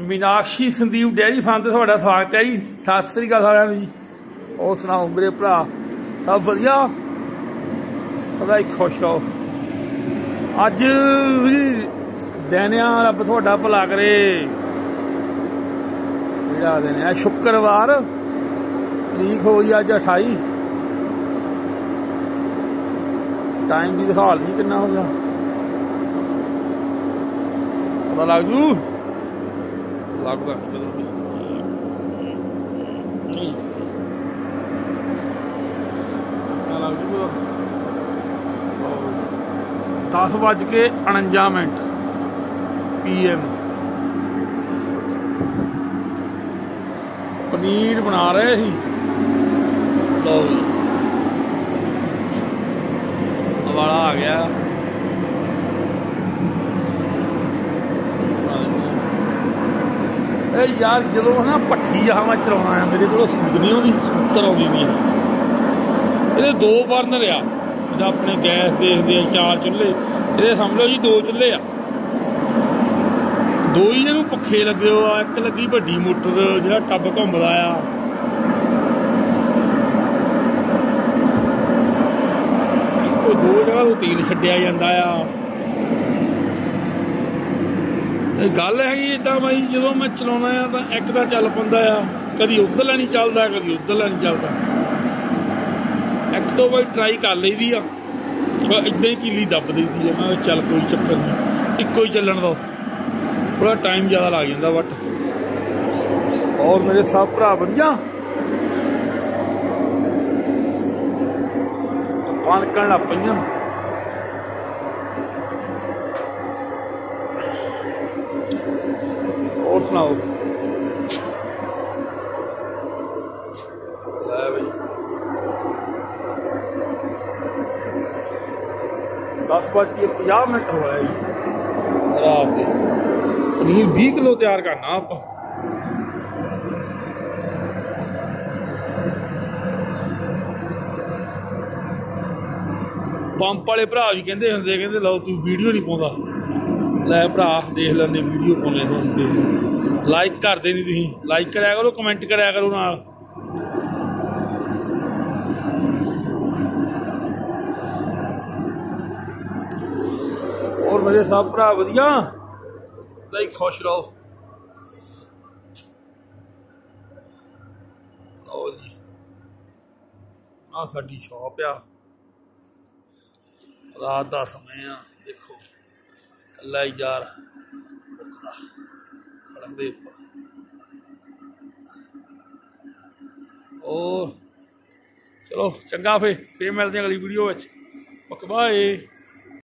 Meenakshi Sandeep dairy farm ਤੇ ਤੁਹਾਡਾ ਸਵਾਗਤ ਹੈ ਜੀ। ਸਤਿ ਸ੍ਰੀ ਅਕਾਲ ਸਾਰਿਆਂ ਨੂੰ ਜੀ। ਹੋਰ ਸੁਣਾਓ ਮੇਰੇ ਭਰਾ? ਸਭ ਵਧੀਆ? ਸਦਾ ਹੀ ਖੁਸ਼ ਰਹੋ। ਅੱਜ ਵੀ ਰੱਬ ਤੁਹਾਡਾ ਭਲਾ ਕਰੇ। ਜਿਹੜਾ ਦਿਨ ਹੈ? ਸ਼ੁੱਕਰਵਾਰ। ਤਰੀਕ ਹੋਈ ਅੱਜ 28 ਟਾਈਮ ਵੀ ਦਿਖਾ ਲਈ ਕਿੰਨਾ ਹੋ ਗਿਆ। ਪਤਾ ਲੱਗ ਜੂ? ਲੱਗਦਾ ਨਹੀਂ ਪਤਾ ਨਹੀਂ ਪਤਾ ਲੱਗ ਜੂ 10 ਵੱਜ ਕੇ 49 ਮਿੰਟ ਪੀਐਮ ਪਨੀਰ ਬਣਾ ਰਹੇ ਸੀ ਲਓ ਜੀ ਯਾਰ, ਜਦੋਂ ਨਾ ਪੱਠੀ ਆ ਮੈਂ ਚਲਾਉਣਾ ਆ, ਮੇਰੇ ਕੋਲ ਸੂਤ ਨਹੀਂ ਆਉਂਦੀ, ਉੱਤਰ ਆਉਂਦੀ ਨਹੀਂ ਇਹਦੇ ਦੋ ਬਰਨਰ ਆ ਜਿਹਦਾ ਆਪਣੇ ਗੈਸ ਦੇਖਦੇ ਆ, ਚਾਰ ਚੁੱਲ੍ਹੇ। ਇਹਦੇ ਸਮਝ ਲਓ ਜੀ, ਦੋ ਚੁੱਲ੍ਹੇ ਆ। ਦੋ ਹੀ ਇਹਨੂੰ ਪੱਖੇ ਲੱਗੇ ਹੋ ਆ, ਇੱਕ ਲੱਗੀ ਵੱਡੀ ਮੋਟਰ, ਜਿਹੜਾ ਟੱਬ ਘੁੰਮਦਾ ਆ। ਦੋ ਜਗ੍ਹਾ ਤੋਂ ਤੇਲ ਛੱਡਿਆ ਜਾਂਦਾ ਆ। ਗੱਲ ਹੈਗੀ ਇਦਾਂ ਬਾਈ, ਜਦੋਂ ਮੈਂ ਚਲਾਉਣਾ ਆ ਤਾਂ ਇੱਕ ਦਾ ਚੱਲ ਪੰਦਾ ਆ, ਕਦੀ ਉਧਰਲਾ ਨਹੀਂ ਚੱਲਦਾ, ਕਦੀ ਉਧਰਲਾ ਨਹੀਂ ਚੱਲਦਾ। ਇੱਕ ਤੋਂ ਬਾਈ ਟਰਾਈ ਕਰ ਲਈਦੀ ਆ ਪਰ ਇਦਾਂ ਹੀ ਕੀਲੀ ਦੱਬ ਦਈਦੀ ਆ, ਮੈਂ ਚੱਲ ਕੋਈ ਚੱਕਰ ਨਹੀਂ, ਇੱਕੋ ਹੀ ਚੱਲਣ ਦੋ। ਥੋੜਾ ਟਾਈਮ ਜ਼ਿਆਦਾ ਲੱਗ ਜਾਂਦਾ ਬਟ ਔਰ ਮੇਰੇ ਸਭ ਭਰਾ ਵਧੀਆ। ਪਾਣਕਣ ਲੱਗ ਪਈਆਂ। ਸੁਣਾਓ ਲੈ ਬਈ 10 ਵੱਜ ਕੇ 50 ਮਿੰਟ ਹੋਇਆ ਜੀ। ਰਾਤ ਦੇ। ਪਨੀਰ 20 ਕਿਲੋ ਤਿਆਰ ਕਰਨਾ ਆਪਾਂ। ਪੰਪ ਵਾਲੇ ਭਰਾ ਵੀ ਕਹਿੰਦੇ ਹੁੰਦੇ ਕਹਿੰਦੇ ਲਓ ਤੂੰ ਵੀਡੀਓ ਨਹੀਂ ਪਾਉਂਦਾ। ਲੈ ਭਰਾ, ਦੇਖ ਲੈਂਦੇ ਵੀਡੀਓ ਪਾਉਣੇ ਤੁਹਾਨੂੰ ਲਾਈਕ ਕਰਦੇ ਨਹੀਂ ਤੁਸੀਂ। ਲਾਈਕ ਕਰਿਆ ਕਰੋ ਕਮੈਂਟ ਕਰਿਆ ਕਰੋ ਨਾਲ। ਹੋਰ ਮੇਰੇ ਸਭ ਭਰਾ ਵਧੀਆ? ਲਈ ਖੁਸ਼ ਰਹੋ। ਲਓ ਜੀ। ਆ ਸਾਡੀ ਸ਼ਾਪ ਆ। ਰਾਤ ਦਾ ਸਮੇਂ ਆ, ਦੇਖੋ। ਕੱਲਾ ਯਾਰ ਬੁਖੜਾ ਸੜਕ ਦੇ ਉੱਪਰ। ਉਹ ਚਲੋ, ਚੰਗਾ ਫੇ ਫੇਰ ਮਿਲਦੇ ਅਗਲੀ ਵੀਡੀਓ ਵਿੱਚ। Okay bye